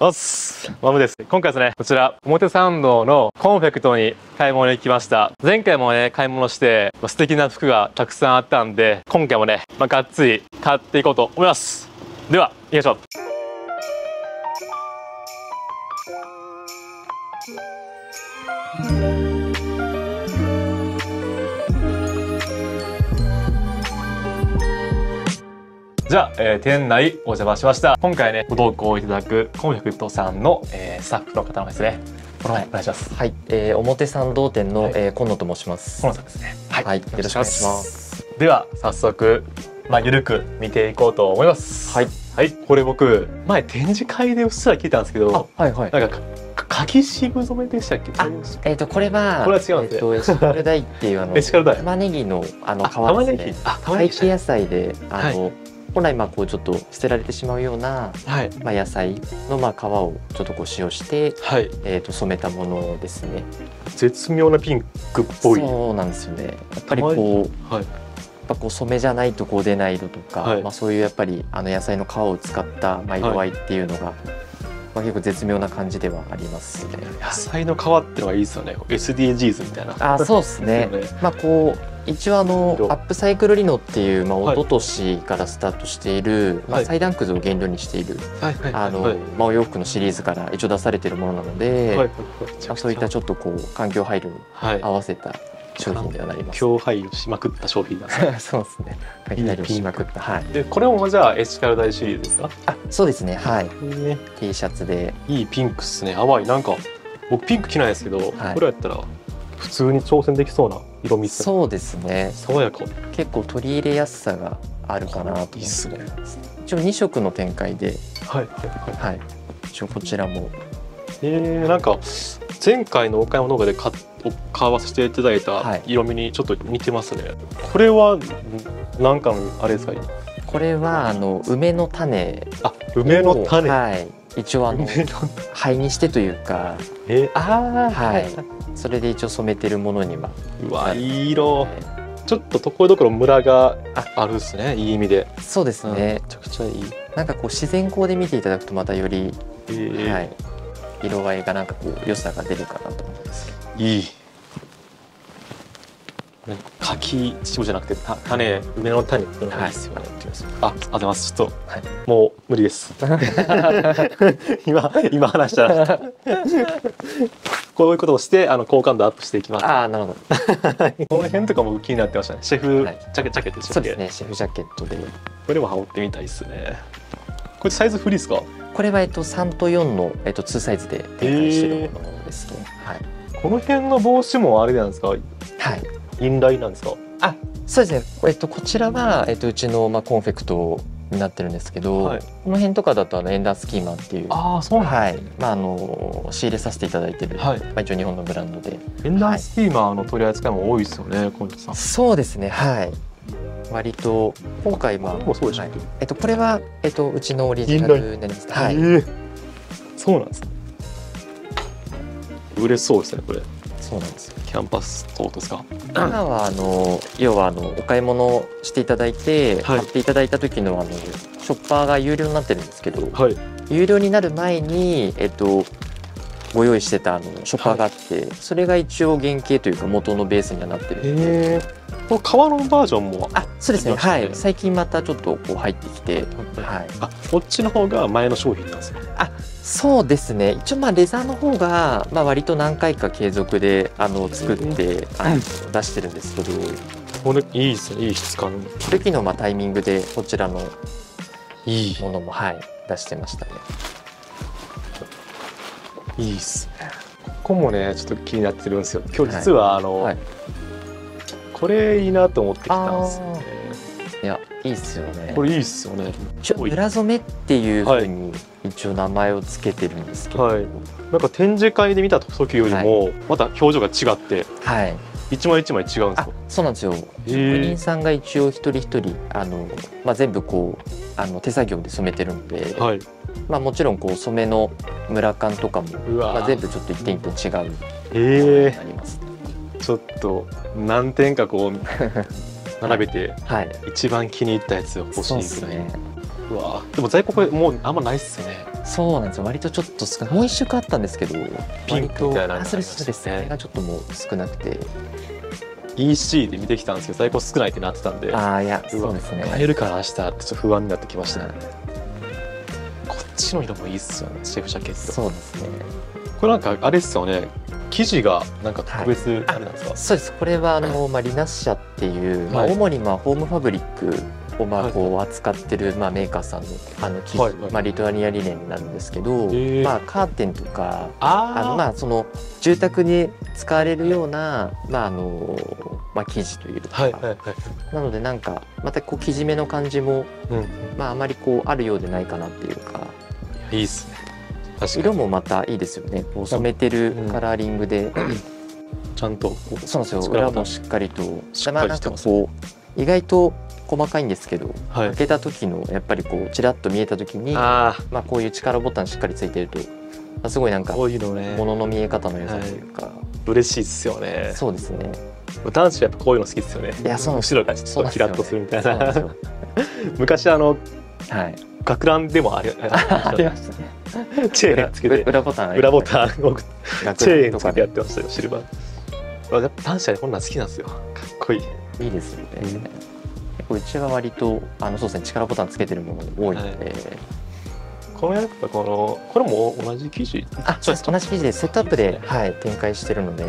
おっす。マムです。今回ですねこちら表参道のコンフェクトに買い物に来ました。前回もね買い物してまあ素敵な服がたくさんあったんで今回もね、まあ、がっつり買っていこうと思います。では行きましょう。じゃあ、えー店内お邪魔しました。今回ねご同行いただくコンフェクトさんの、えースタッフの方ですね。この前お願いします。はい、えー、表参道店の、はい。えー、今野と申します。河野さんですね。はい、よろしくお願いします。では早速まあゆるく見ていこうと思います。はい、はい。これ僕前展示会でうっすら聞いたんですけどはいはい。なんか柿渋染めでしたっけ？あえっ、とこれはこれは違うんですね。えっ、とエシカルダイっていうあの 玉ねぎのあのあ玉ねぎ。皮ですね。あ玉ねぎ廃棄野菜であの、本来まあこうちょっと捨てられてしまうようなはい。まあ野菜のまあ皮をちょっとこう使用してはい。えっ、と染めたものですね。絶妙なピンクっぽい。そうなんですよね。やっぱりこう。はい。やっぱこう染めじゃないとこう出ない色とか、はい。まあ、そういうやっぱりあの野菜の皮を使ったまあ色合いっていうのが、まあ、結構絶妙な感じではありますね。野菜の皮ってのがいいですよね。SDGs みたいな。あそう ですねね。まあこう一応あの色。アップサイクルリノっていう、まあ、はい一昨年からスタートしている、まあ、はい。裁断くずを原料にしている、あのはい。まあ、お洋服のシリーズから一応出されているものなので、はいまあ、そういったちょっとこう環境配慮にはい。合わせた商品ではなります。今日配慮しまくった商品な。んですね。そうですね。環境配慮しまくった。はい。でこれもじゃあエシカルダイシリーズですか？あ、そうですね。はい。ね。T シャツで。いいピンクっすね。淡い。なんか僕ピンク着ないですけど、はい。これやったら普通に挑戦できそうな色味そうですね。爽やか。結構取り入れやすさがあるかなといいっすね。一応2色の展開で、はい。はい。はいはい、一応こちらも。えー、なんか前回のお買い物動画で買買わせていただいたはい。色味にちょっと似てますね、これはんなんかのあれですか？これはあの梅の種あ梅の種、をはい、一応あの 灰にしてというか、えー、ああはい、それで一応染めてるものには、うわはいいい色。ちょっとところどころムラがあるですねいい意味で、そうですうんねめ、ちゃくちゃいい、なんかこう自然光で見ていただくとまたより、えー。はい、色合いがなんかこう良さが出るかなと思いますいい。ね柿渋じゃなくてた種梅の種。ってい。うのがいいですよね、あありがとうございます。ちょっと、はいもう無理です。今今話した。らこういうことをしてあの好感度アップしていきます。ああなるほど。この辺とかも気になってましたね。シェフはい。ジャケジャケットそうですねシェフジャケットで。これも羽織ってみたいですね。これサイズフリーですか？これはえっと3と4の、えっと、2サイズで展開しているものですね、はい。この辺の帽子もあれなんですか？はいインラインなんですか？そうですね。えっとこちらはえっとうちのまあコンフェクトになってるんですけど、はいこの辺とかだとあのエンダースキーマーっていう。ああそうはい、まああの仕入れさせていただいてる、はいまあ一応日本のブランドで、エンダースティーマーの取り扱いも多いですよね、コントさん。そうですね、はい。割と今回まあ、もそうでしたっけ？はいえっとこれはえっとうちのオリジナルになります。はい、えーそうなんですね。売れそうですね、これ。そうなんですよ。キャンパストートですか？今はあの要はあのお買い物をしていただいて、はい買っていただいた時のあのショッパーが有料になってるんですけど、はい。有料になる前に、えっと、ご用意してたあのショッパーがあって、それが一応原型というか元のベースにはなってるんで。ええこの革のバージョンも。あそうですね。はい。最近またちょっとこう入ってきて、はい、あ、こっちの方が前の商品なんですね。そうですね。一応まあレザーの方が、まあ、割と何回か継続であの作って、あの出してるんですけど。これいいですね、いい質感。時のまあタイミングでこちらのいい。ものも、はい、出してましたね。いいっすね。ここもね、ちょっと気になってるんですよ。今日実は、あの、はいこれいいなと思ってきたんですよね。いやいいっすよねこれいいっすよね。一応裏染めっていうふうに一応名前をつけてるんですけど、はいなんか展示会で見た時よりも、また表情が違って、はい、一枚一枚違うんです。そうなんですよ職人さんが一応一人一人あの、まあ、全部こうあの手作業で染めてるので、はい。まあ、もちろんこう染めのムラ感とかも、まあ、全部ちょっと一点一点違うえになります、えちょっと何点かこう並べて はい。一番気に入ったやつを欲しいですね。うわでも在庫これもうあんまないっすよね。そうなんですよ。割とちょっと少ないもう一色あったんですけどピンクみたいなの割とあそれそうですね。ありますねあれがちょっともう少なくて。EC で見てきたんですけど在庫少ないってなってたんで。ああいやそうですね。買えるかな明日ってちょっと不安になってきましたねちの色もいいっすよねシェフジャケット。そうですね。これなんかあれっすよね。生地がなんか特別あれなんですか、そうです。これはあの、まあ、リナッシャっていう、まあ、はい。主にまあホームファブリックをまはいあこう扱ってるまあメーカーさんのあの生地、はいはい。まあ、リトアニアリネンになるんですけど、ー。まあ、カーテンとかああのまあその住宅に使われるような、まああのまあ、生地というか、はいはいはい。なのでなんかまたこう生地目の感じも、うん。まあ、あまりこうあるようでないかなっていうかいいっすね。色もまたいいですよね。こう染めてるうん。カラーリングで、ちゃんとそうなんですよ。裏もしっかりと。しっかかりしてますこう意外と細かいんですけどはい。開けた時のやっぱりこうちらっと見えた時にあまあこういう力ボタンしっかりついてると、まあ、すごいなんかあこういうのね。物の見え方の良さというか、嬉しいっすよね。そうですね。男子はやっぱこういうの好きっすよね。いやそう後ろがちょっとキラッとするみたいな。そうなんですよ。昔あのはい学ランでもあれ ありましたね。チェーンつけて。裏ボタン裏ボタンをチ学ェーンつけてやってましたよシルバー。やっぱ男子はこんなん好きなんですよ。かっこいい。いいですよね、うん。結構うちは割とあのそうですね力ボタンつけてるもの多いので、このやっぱこのこれも同じ生地？あそうです。同じ生地でセットアップで、はい、展開してるので。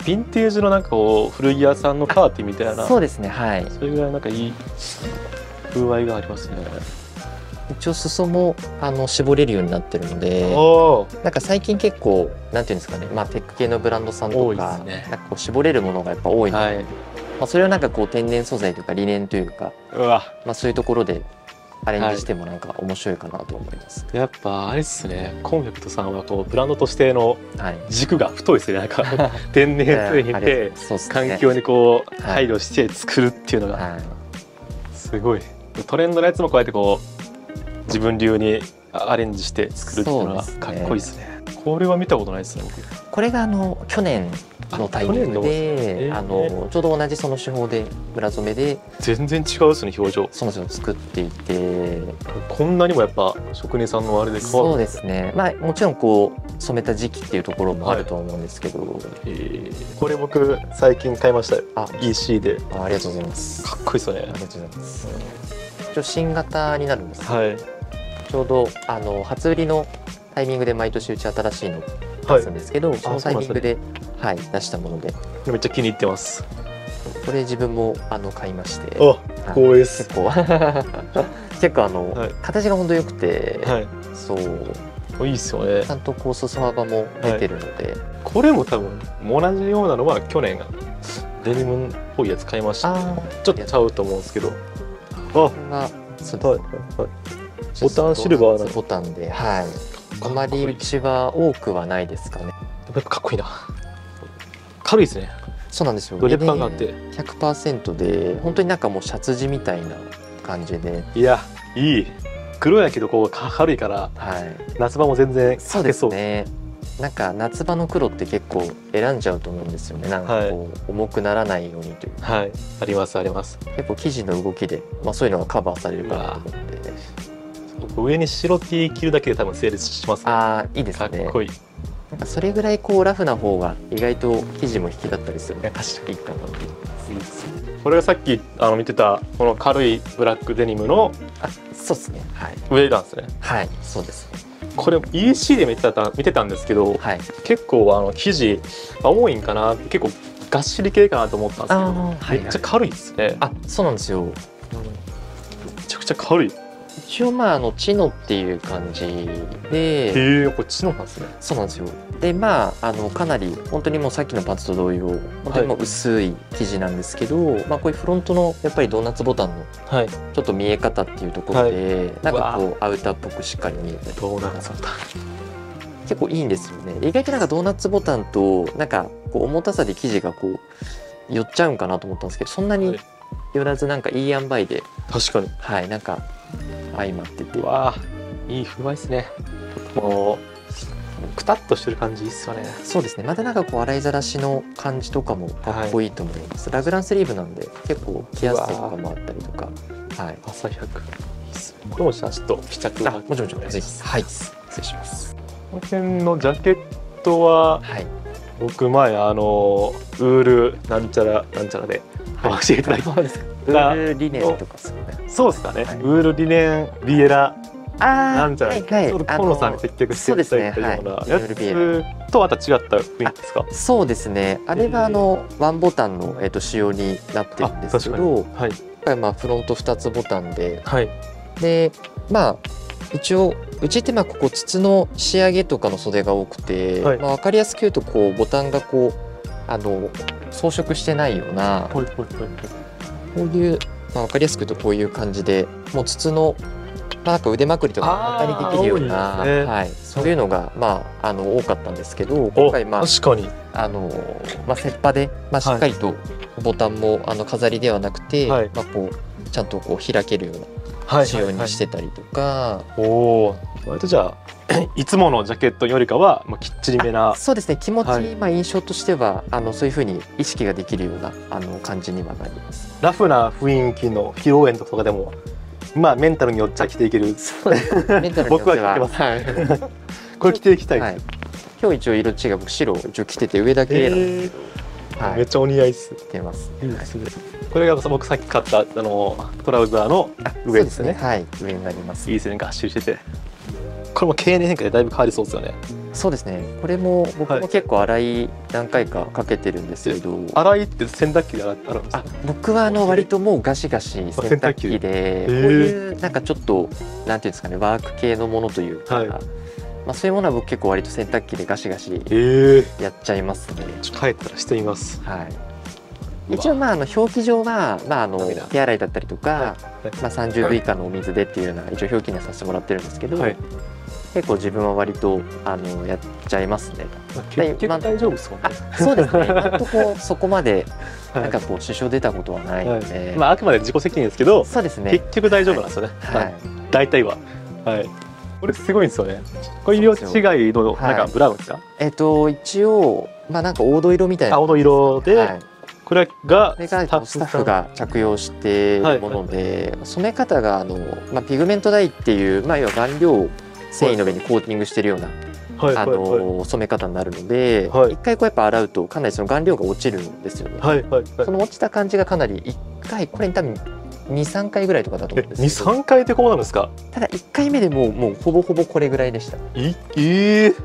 ヴィンテージのなんかこう古着屋さんのカーテンみたいな。そうですねはい。それぐらいなんかいい風合いがありますね。一応裾もあの絞れるようになってるのでなんか最近結構なんていうんですかね、まあ、テック系のブランドさんとか,、ねなんかこう絞れるものがやっぱ多いので、はい。まあ、それをなんかこう天然素材というか理念というか、まあ、そういうところでアレンジしてもなんか面白いかなと思います。やっぱあれっすね。コンフェクトさんはこうブランドとしてのはい、軸が太いですね。なんか 天然といありがとうございてますそうで環境にこうはい配慮して作るっていうのがはいすごい。トレンドのやつもこうやってこう自分流にアレンジして作るっていうのがそうですねかっこいいですね。これは見たことないですね。僕これがあの去年のタイミングで、えーあのちょうど同じその手法で裏染めで全然違うですね表情。その人を作っていてこんなにもやっぱ職人さんのあれで変わる。そうですねまあもちろんこう染めた時期っていうところもあると思うんですけど、えーこれ僕最近買いましたよ。あ EC であありがとうございますかっこいいですよねあり。がとうございます一応新型になるんです、はい。ちょうどあの初売りのタイミングで毎年うち新しいのはい出すん。ですけど、そのタイミングではい、出したものでめっちゃ気に入ってます。これ自分もあの買いましてあ、はい光栄です。結構 結構あの、はい形が本当良くて、はい。そういいっすよねち。ゃんとこう裾幅も出てるので、これも多分同じようなのは去年デニムっぽいやつ買いました。ああちょっとちゃうと思うんですけど。あ、そうですはいはい。ボタンシルバーなのボタンではい。あまりうちは多くはないですかね。やっぱかっこいいな。軽いですね。そうなんですよ。ドレッパーがあっリて。ネン100%で本当になんかもうシャツ地みたいな感じで。いや、いい。黒やけどこうか軽いからはい。夏場も全然そうですね。なんか夏場の黒って結構選んじゃうと思うんですよね。なんかこう、重くならないようにというか。はい。ありますあります。結構生地の動きで、まあ、そういうのがカバーされるかなと思って上に白 T 着るだけで多分成立しますね。ああいいですかっねこいい。なんかそれぐらいこうラフな方が意外と生地も引き立ったりするね確かいいかなとこれがさっきあの見てたこの軽いブラックデニムのあそうですねはい上なんですね。はいそうですねこれ EC で見てた見てたんですけど、はい結構あの生地が多いんかな結構がっしり系かなと思ったんですけど、あーはいめっちゃ軽いですね。あそうなんですよめちゃくちゃ軽い。一応まああのチノっていう感じへでえ、こっちのなんですね。そうなんですよ。でまああのかなり本当にもうさっきのパンツと同様本当にもう薄い生地なんですけど、まあこういうフロントのやっぱりドーナツボタンのはい。ちょっと見え方っていうところで、なんかこううアウターっぽくしっかり見えたりどうなんですか。結構いいんですよね。意外となんかドーナツボタンとなんかこう重たさで生地がこう寄っちゃうんかなと思ったんですけどそんなに寄らずなんかいい塩梅で。確かに。はいなんか相まっててうわあ、いい風合いですね。とてもくたっとしてる感じいいっすよね。そうですね。またなんかこう洗いざらしの感じとかもかっこいいと思います、ラグランスリーブなんで結構着やすさとかもあったりとか。はい。朝100。いいっですこれもじゃあちょっと試着あもちろんもちろん。ぜひ。はい。失礼します。この辺のジャケットははい。僕前あのウールなんちゃらなんちゃらで教えていただいた、そうですか。ウールリネンとかですよねそうですかね、はい。ウールリネンビエラあなんちゃら、はいはい。ちょっと河野さんに接客していただいたようなやつとまた違った雰囲気。ですかそうですね。あれはあのワンボタンの、えっと仕様になってるんですけどはい。やっぱりまあフロント2つボタンで。はい。でまあ一応うちってまあここ筒の仕上げとかの袖が多くて、はい。まあ、分かりやすく言うとこうボタンがこうあの装飾してないようなほいほいほい。こういう、まあ、分かりやすく言うとこういう感じでもう筒の、まあ、なんか腕まくりとか簡単にできるような、ね。はい、そういうのが、まあ、あの多かったんですけどお今回、まあ確かに。あのまあ、切羽で、まあ、しっかりとボタンも、あの飾りではなくて、はい。まあ、こうちゃんとこう開けるようはな仕様にしてたりとか、おお割とじゃあ いつものジャケットよりかは、まあ、きっちりめなそうですね。気持ち、はい。まあ、印象としてはあのそういうふうに意識ができるようなあの感じにはなります。ラフな雰囲気の披露宴とかでもまあメンタルによっちゃ着ていける。メンタルによって僕は着てます。はい。これ着ていきたい。はい。です、今日一応色違う僕白を一応着てて上だけなんで。すえー。はい。めっちゃお似合いっす。着てます。いいですね。これが僕さっき買ったあのトラウザーのあ上ですね。そうはい。上になります。いい。ですね。がっしりしててこれも経年変化でだいぶ変わりそうですよね。そうですね。これも僕はい。も結構洗い何回かかけてるんですけど、洗いって洗濯機で洗洗うんですあか僕はあの割ともうガシガシ洗濯機でこういうなんかちょっとなんていうんですかねワーク系のものというか、はい。まあ、そういうものは僕結構割と洗濯機でガシガシええ。やっちゃいますね。ちょっと帰ったらしてみます。はい、一応まああの表記上は、まあ、あの手洗いだったりとか、はい。まあ、30度以下のお水でっていうような一応表記にはさせてもらってるんですけど、はい結構自分は割とあのやっちゃいますね。結局大丈夫ですもんね。あそうですね。今んとこそこまではい。なんかこう支障出たことはないので、まああくまで自己責任ですけどそうですね。結局大丈夫なんですよね、はい、まあ大体は。はい。これすごいんですよね。これ色違いのはい。なんかブラウンですか、えっ、と一応まあなんか黄土色みたいな。青の色で、はい、これがスタッフが着用しているもので、染め方があの、まあ、ピグメントダイっていう、まあ、要は顔料を繊維の上にコーティングしてるような、あはいはいはい。の染め方になるので、はい。一回こうやっぱ洗うとかなりその顔料が落ちるんですよね。はいはいはい。その落ちた感じがかなり一回これ多分23回ぐらいとかだと思うんです二けど。三回でこうなんですか？ただ1回目でもうもうほぼほぼこれぐらいでした。いええで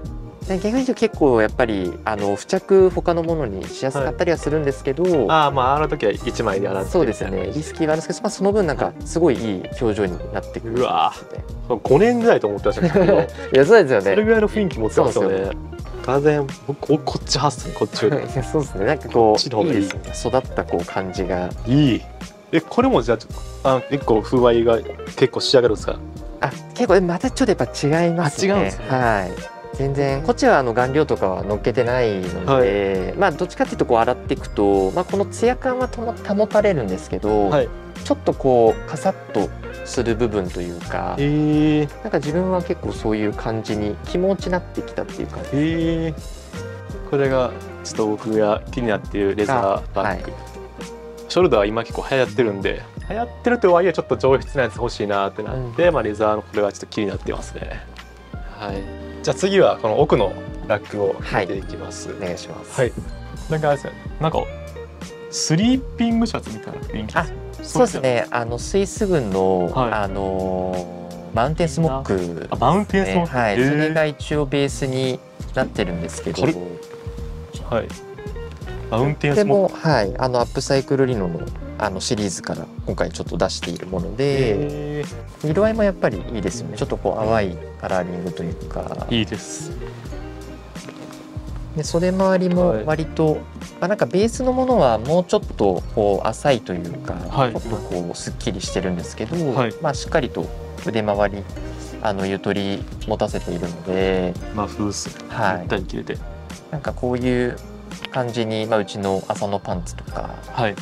結構やっぱりあの付着他のものにしやすかったりはするんですけど、ああまああの時は一枚で洗ってそうですね。リスキーはあるんですけど、まあ、その分なんかすごいいい表情になってくるうわね。5年ぐらいと思ってましたけど。いやそうですよね。それぐらいの雰囲気持ってますよね。がぜん僕ここっち発すねこっちより。い やそうですね。なんかここう育ったこう感じが。いい。えこれもじゃああ結構風合いが結構仕上がるんですか？あ結構またちょっとやっぱ違いますね。あ違うんですね。はい全然こっちはあの顔料とかは乗っけてないので、まあどっちかっていうとこう洗っていくと、まあ、このツヤ感は保たれるんですけど、はい。ちょっとこうカサッとする部分というかええ。なんか自分は結構そういう感じに気持ちなってきたっていうかええ。これがちょっと僕が気になっているレザーバッグ、ショルダーは今結構流行ってるんで流行ってるとはいえちょっと上質なやつ欲しいなってなって、まあ、レザーのこれはちょっと気になってますね。はいじゃあ次はこの奥のラックを見ていきます。お願いします。はい、なんかあれですよね。なんかスリーピングシャツみたいな雰囲気ですね。そうですね。あのスイス軍の、はい。あのーマウンテンスモック、あマウンテンスモック。はい、それが一応ベースになってるんですけど。はい。マウンテンでスモもはい。あのアップサイクルリノのあのシリーズから今回ちょっと出しているもので、へ色合いもやっぱりいいですよね。ちょっとこう淡いカラーリングというか。ー、いいです。で袖周りも割と、まあ、なんかベースのものはもうちょっとこう浅いというか、はい。ちょっとこうすっきりしてるんですけど、はい。まあしっかりと腕周りあのゆとり持たせているので、まあフース。はい。なんかこういう感じに、まあ、うちの朝のパンツとかはい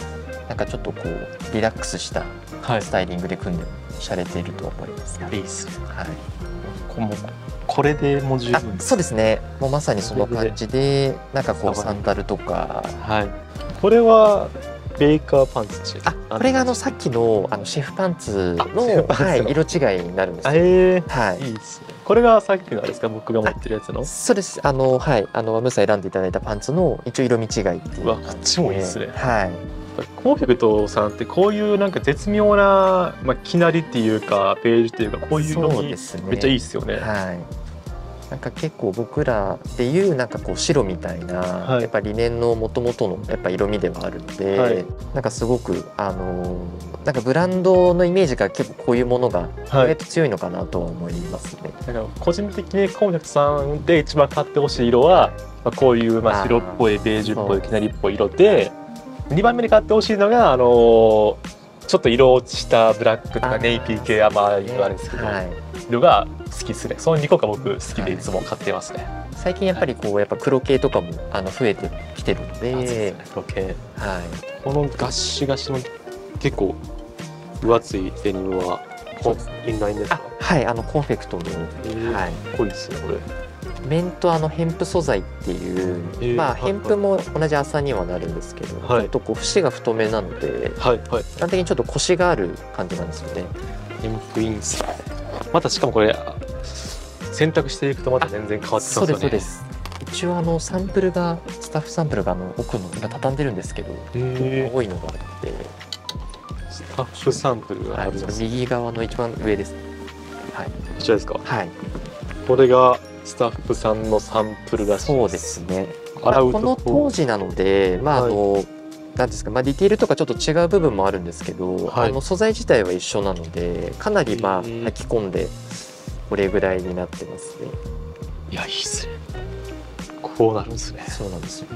なんかちょっとこうリラックスしたはい。スタイリングで組んでも洒落ていると思います。いいっすね。はい。こもうこれでもう十あ分そうですね。もうまさにその感じでなんかこうサンダルとか。はい。これはベーカーパンツあこれがあのさっきのあのシェフパンツのはい、色違いになるんですよ。えはい。ー、いいですね。これがさっきのあれですか？僕が持ってるやつの？そうです。あのはい。あのムーさん選んでいただいたパンツの一応色味違いっていううわこっちもいいですね。はいコンフェクトさんってこういうなんか絶妙な、まあ、きなりっていうかベージュっていうかこういう色味そうですね。めっちゃいいですよね。はい。なんか結構僕らでいうなんかこう白みたいな、はい。やっぱリネンの元々のやっぱ色味ではあるんで、はい。なんかすごくあのーなんかブランドのイメージが結構こういうものがと強いのかなとは思いますね。だから個人的にコンフェクトさんで一番買ってほしい色は、まあ、こういうまあ白っぽいベージュっぽいきなりっぽい色で2番目に買ってほしいのがあのーちょっと色落ちたブラックとかネイピー系甘い色あるんですけど、はい、色が好きですね。その2個が僕好きでいつも買ってますね。最近やっぱりこうやっぱ黒系とかもあの増えてきてるのでね、黒系。はい、このガッシガシの結構分厚いデニムはインラインですあかはい。あのコンフェクトの。えー。はい。濃いですねこれ。面とあのヘンプ素材っていう、えーまあはいヘンプも同じ麻にはなるんですけど、はい。ちょっとこう節が太めなのではいはい。基本的にちょっとコシがある感じなんですよね。インフインスまたしかもこれ選択していくとまた全然変わってきますよね。そうですそうです。一応あのサンプルがスタッフサンプルがあの奥の今畳んでるんですけどへー。多いのがあって、スタッフサンプルがあります。右側の一番上です。はい、こちらですか？はい、これがスタッフさんのサンプルらしいそうですね。こ。の当時なのでまああの、なんですかまあ、ディテールとかちょっと違う部分もあるんですけど、はい。あの素材自体は一緒なのでかなりまあへー。履き込んでこれぐらいになってますね。いやいいっすね。こうなるんですね。そうなんですよ、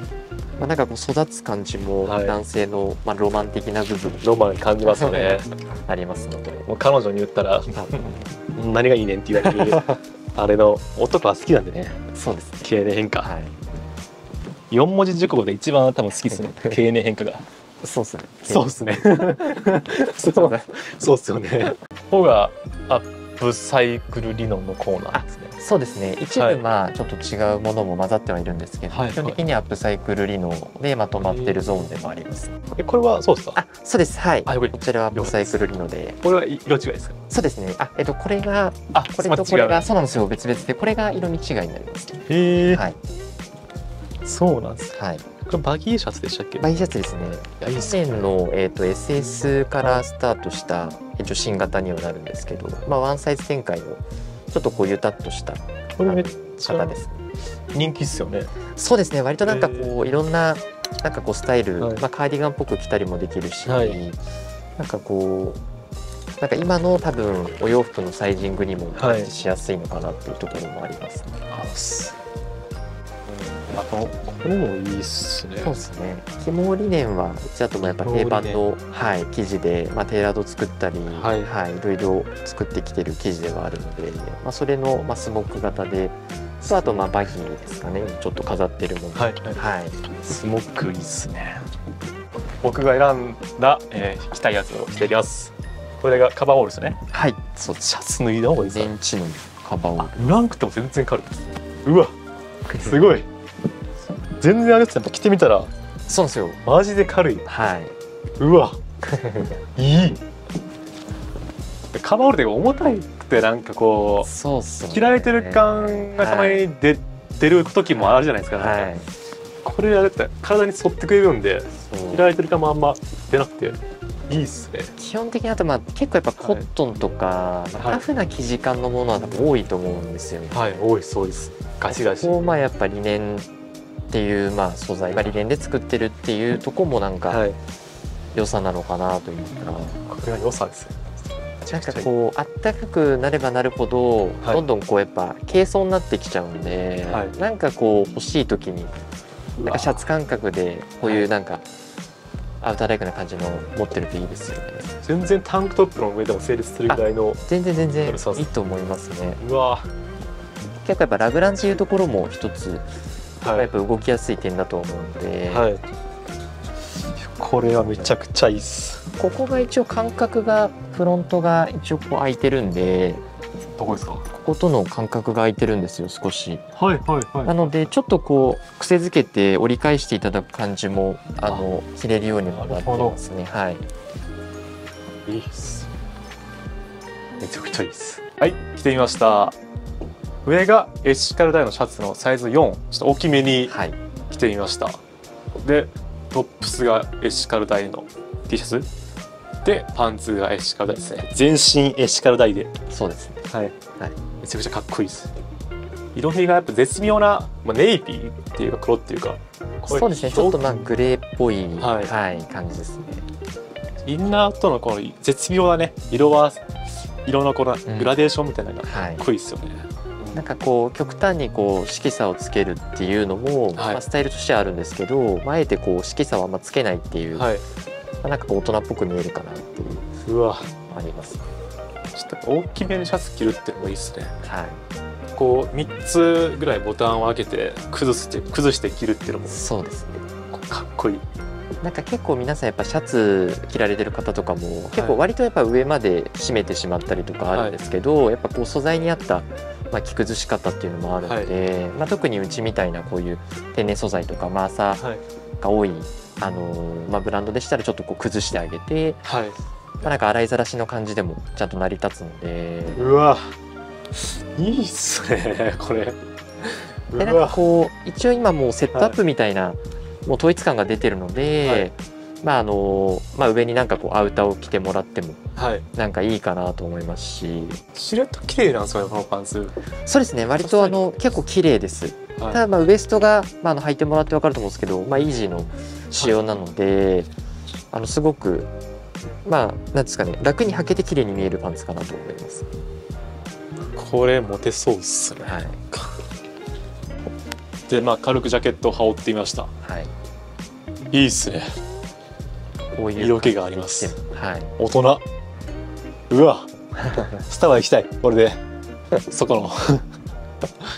まあ、なんかこう育つ感じもはい。男性の、まあ、ロマン的な部分。ロマン感じますよね。ありますので、もう彼女に言ったら 何がいいねんって言われるあれの男は好きなんでね。そうですね経年変化。はい四文字熟語で一番多分好きですね。経年変化が。そうですねそうですね。そうそうっすよね。ここがアップサイクル理論のコーナーですね。そうですね。一はい。部まあちょっと違うものも混ざってはいるんですけど、はい基本的にはアップサイクル理能でまとまってるゾーンでもあります、えこれはそうですか？あそうです。はい。こちらはアップサイクル理能で。これは色違いですか？そうですね。あえっとこれがあこれとこれがそうなんですよ。別々で。これが色味違いになります。ねへえ、はい。そうなんです。はい。これバギーシャツでしたっけ？バイシャツですね。いやいいっす去年の、えー、と SS からスタートした一応新型にはなるんですけど、まあ、ワンサイズ展開のちょっとこうゆたっとしたこれめっちゃ型です人気っすよね。そうですね。割となんかこういろんななんかこうスタイル、はい。まあ、カーディガンっぽく着たりもできるし、はい。なんかこうなんか今の多分お洋服のサイジングにもしやすいのかなっていうところもあります、ね。あす。うん、あとこれもいいっすね。そうですね紐理念はうちだともやっぱ定番の、はい、生地で、まあ、テーラード作ったり、はいはい、いろいろ作ってきてる生地ではあるので、まあ、それの、まあ、スモーク型でとあとまあバギーですかねちょっと飾ってるものはいはいはい、スモックいいっすね。僕が選んだ、えー、着たいやつを着ていきます。これがカバーオールですね。はい、そうシャツ脱いだ方がいいですか。全知のカバーをあ、脱がんくても全然軽いです。うわ、すごい。全然あれですやっぱ着てみたらそうなんですよマジで軽い。はい。うわ、いい。カバーオールって重たくてなんかこうそうっすね。着られてる感がたまに出,、出る時もあるじゃないですか。はい。これやると体に沿ってくれるんでそう着られてる感もあんま出なくていいっすね。基本的にあとまあ結構やっぱコットンとか、まあはいタフな生地感のものは多分多いと思うんですよね。はい、多いです多いです。ガシガシ。まあやっぱリネンっていうまあ素材、まあ、リネンで作ってるっていうとこもなんかはい。良さなのかなというか、これが良さですよ。なんかこうあったかくなればなるほど、はいどんどんこうやっぱ軽装になってきちゃうんで、はいなんかこう欲しい時にうなんかシャツ感覚でこういうなんかアウターライクな感じの持ってるといいですよね。全然タンクトップの上でも成立するぐらいの。全然全然いいと思いますね。うわ。結構やっぱラグランっていうところも一つはいやっぱ動きやすい点だと思うんで、はい。これはめちゃくちゃいいっす。ここが一応間隔がフロントが一応こう開いてるんでどこですか？こことの間隔が空いてるんですよ少し。はいはいなのでちょっとこう癖づけて折り返していただく感じもあの着れるようにもなってますね。はい。いいっす。めちゃくちゃいいっす。はい着てみました。上がエシカルダイのシャツのサイズ4ちょっと大きめにはい。着てみました。でトップスがエシカルダイの T シャツでパンツがエシカルダイですね。全身エシカルダイで。そうですね。はい、はい。めちゃくちゃかっこいいです。色味がやっぱ絶妙な、まあ、ネイビーっていうか黒っていうかそうですね。ちょっとまあグレーっぽい、ははいい感じですね。インナーとのこの絶妙なね色は色のこのん。グラデーションみたいなのがかはい。っこいいですよね、なんかこう極端にこう色差をつけるっていうのも、はい。まあ、スタイルとしてはあるんですけど、まあ、あえてこう色差はあんまつけないっていう、はいまあ、なんか大人っぽく見えるかなっていううわ。あります。ちょっと大きめのシャツ着るってのもいいですね。はい、こう3つぐらいボタンを開けて崩して崩して着るっていうのも。そうですね。かっこいい。なんか結構皆さんやっぱシャツ着られてる方とかも結構割とやっぱ上まで締めてしまったりとかあるんですけど、やっぱこう素材に合ったまあ着崩し方っていうのもあるので、まあ、特にうちみたいなこういう天然素材とかマーサーはいが多い、あのーまあ、ブランドでしたらちょっとこう崩してあげて、はい。まあ、なんか洗いざらしの感じでもちゃんと成り立つので。うわ。いいっすねこれ。うでなんかわ。こう一応今もうセットアップみたいな、もう統一感が出てるので、はい。まああのまあ、上になんかこうアウターを着てもらってもはい。なんかいいかなと思いますし。シルエット綺麗なんですよねこのパンツ。そうですね割とあの結構綺麗です、はいただまあウエストが、まあ、あの履いてもらって分かると思うんですけど、まあ、イージーの仕様なので、あのすごくまあなんですかね楽に履けて綺麗に見えるパンツかなと思います。これモテそうっすね。はい。でまあ軽くジャケットを羽織ってみました。はい、いいっすね。こういう色気があります。はい。大人。うわ。スタバ行きたい。これで。そこの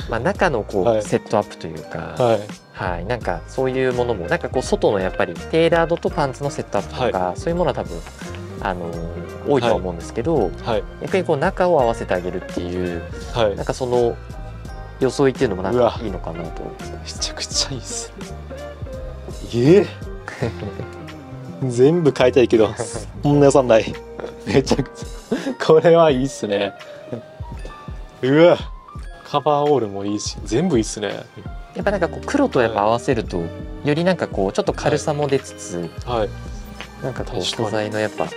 まあ、中のこう、はい。セットアップというか、はい。はい、なんかそういうものもなんかこう外のやっぱりテーラードとパンツのセットアップとか、そういうものは多分あのー多いとは思うんですけど、はい。逆にこう中を合わせてあげるっていうはい。なんかその装いっていうのもなんかいいのかなと。めちゃくちゃいいっすええ？全部買いたいけど こんな予算ない。めちゃくちゃ。これはいいっすね。うわカバーオールもいいし全部いいっすね。やっぱなんかこう黒とやっぱ合わせると、よりなんかこうちょっと軽さも出つつ、はい。なんかこう素材のやっぱ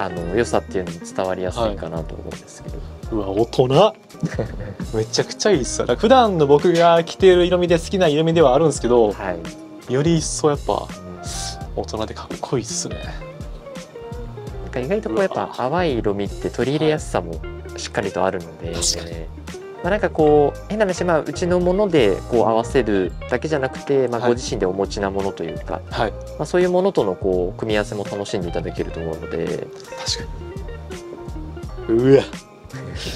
あの良さっていうのも伝わりやすいかなと思うんですけど、うわ大人。めちゃくちゃいいっす。普段の僕が着ている色味で好きな色味ではあるんですけどはい、より一層やっぱうん。大人でかっこいいっすね。なんか意外とこうやっぱ淡い色味って取り入れやすさもしっかりとあるので、確かにまあ、なんかこう変な話、まあ、うちのものでこう合わせるだけじゃなくて、まあ、はい。ご自身でお持ちなものというか、はい。まあ、そういうものとのこう組み合わせも楽しんでいただけると思うので。確かに。うわ。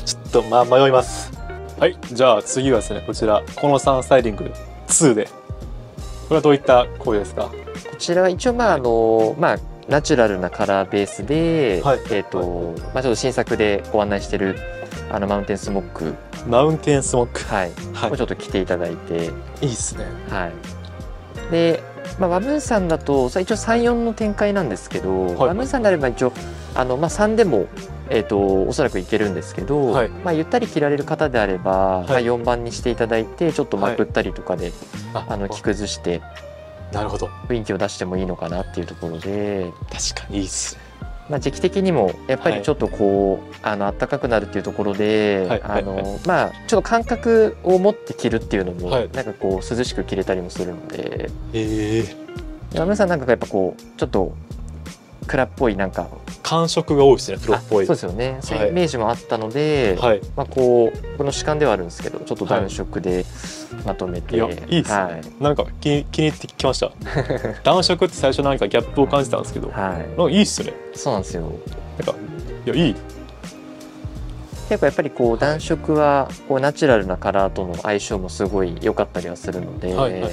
ちょっとまあ迷います。はい。じゃあ次はですねこちらこのサンスタイリング2で。これはどういった声ですか？こちらは一応まああのまあナチュラルなカラーベースで、はい。えっ、と、まあちょっと新作でご案内してるあのマウンテンスモック、マウンテンスモックはい、はをちょっと着ていただいて、いいいっすね。はい。で、まあワムーンさんだと、一応3、4の展開なんですけど、はい。ワムーンさんであれば一応あのまあ3でも。えー、とおそらくいけるんですけど、はい。まあ、ゆったり着られる方であれば、まあ、はい4番にしていただいてちょっとまはいくったりとかで、ああの着崩してなるほど。雰囲気を出してもいいのかなっていうところで、確かにいいっすねまあ、時期的にもやっぱはい。りちょっとこう、あの暖かくなるっていうところで、はい。あのまあちょっと感覚を持って着るっていうのも、はい。なんかこう涼しく着れたりもするので。ええ山村さんなんかやっぱこうちょっと蔵っぽいなんか。感触が多いですね黒っぽい。あそうですよね。そういうイメージもあったので、はい。まあこうこの主観ではあるんですけどちょっと暖色でまとめて、いやいいっすね。はい。なんか気に気に入ってきました。暖色って最初なんかギャップを感じたんですけどなんはい、かいいっすね。そうなんですよ。なんかいやいい。結構やっぱりこう暖色はこうナチュラルなカラーとの相性もすごい良かったりはするので、はいはいはい。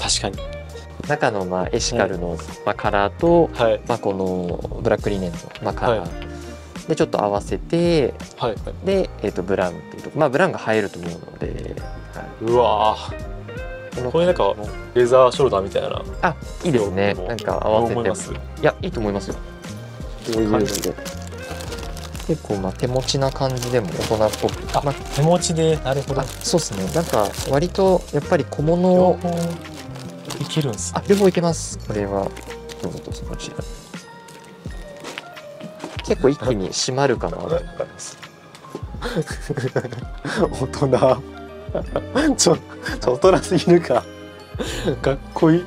確かに中のまあエシカルのまあカラーと、はい。まあ、このブラックリネンのまあカラー、はい。でちょっと合わせてはい。はいで、えー、とブラウンっていうとまあブラウンが映えると思うので、はうわこれなんかレザーショルダーみたいな。あいいですね。なんか合わせていやいいと思いますよ。こういうので。結構まあ手持ちな感じでも大人っぽく。あま手持ちでなるほあそうですね。なんか割とやっぱり小物を方いけるんすあ両方いけます。これはどうぞどうぞこちら。結構一気に締まるかな。と思います大人。ちょちょ大人すぎるか。かっこいい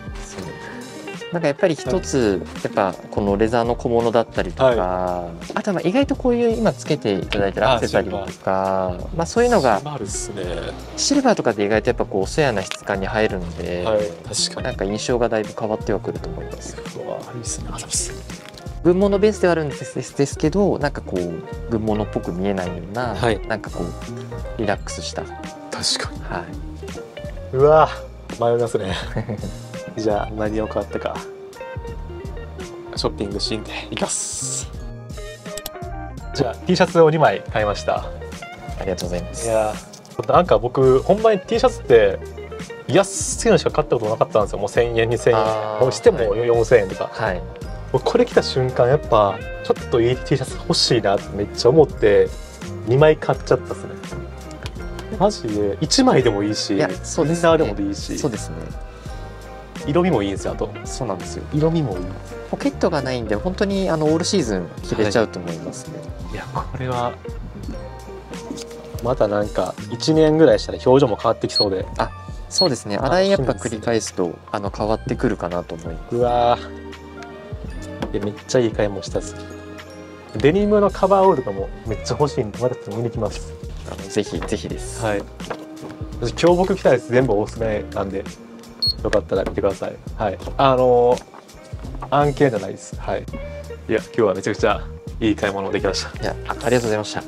なんかやっぱり一つやっぱこのレザーの小物だったりとか、あとはまあ意外とこういう今つけていただいてるアクセサリーとかまあそういうのがね。シルバーとかで意外とやっぱこうおしゃれな質感に入るので、はい確かに。なんか印象がだいぶ変わってはくると思います。うわいいっすね。あざっす。軍物ベースではあるんですですけどなんかこう軍物っぽく見えないような、はい。なんかこうリラックスした、は確かに。い、うわ迷いますね じゃあ何を買ったか。ショッピングシーンでいきます。じゃあ T シャツを2枚買いました。ありがとうございます。いやーなんか僕ほんまに T シャツって安いのしか買ったことなかったんですよ。もう1000円2000あー円しても4000円とか、はい。僕これ着た瞬間やっぱちょっといい T シャツ欲しいなってめっちゃ思って2枚買っちゃったっすね。マジで？1枚でもいいしいやそうですね。インナーでもいいし。そうですね色味もいいんですよあと。そうなんですよ。色味もいい。ポケットがないんで本当にあのオールシーズン着れちゃうと思いますね、いやこれはまたなんか1年ぐらいしたら表情も変わってきそうで。そうですね。洗いやっぱ繰り返すとあの変わってくるかなと思います。うわー。めっちゃいい買い物したっす。デニムのカバーオールとかもめっちゃ欲しいんでまたちょっと見に来ます。あのぜひぜひです、はい。私今日僕来たやつ全部おすすめなんでよかったら見てください。はい。あのー案件じゃないです。はい。いや今日はめちゃくちゃいい買い物できました。いやあありがとうございました。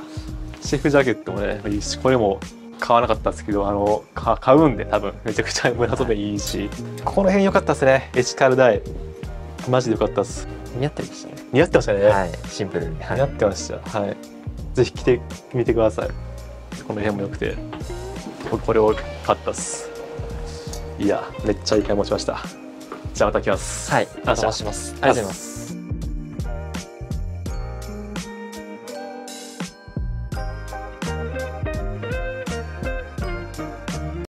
シェフジャケットもねいいしこれも買わなかったんですけどあのか買うんで多分。めちゃくちゃ村袖いいし。この辺良かったですね。エチカルダイ。マジで良かったです。似合ってましたね。似合ってましたね、はい。シンプルに、はい。似合ってました。はい。ぜひ着てみてください。この辺も良くて。僕これを買ったっすいやめっちゃいい買い物しましたじゃあまた来ますはい、あお邪魔します。ありがとうございます。